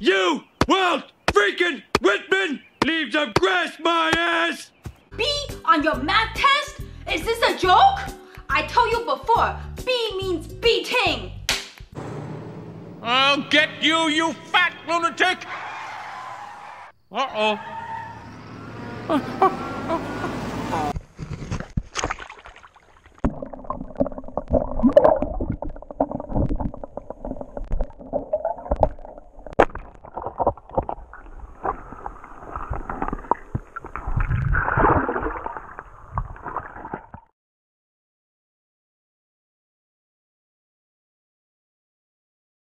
You, Walt freaking Whitman, leaves of grass my ass! B on your math test? Is this a joke? I told you before, B means beating. I'll get you, you fat lunatic! Uh-oh. Uh, uh,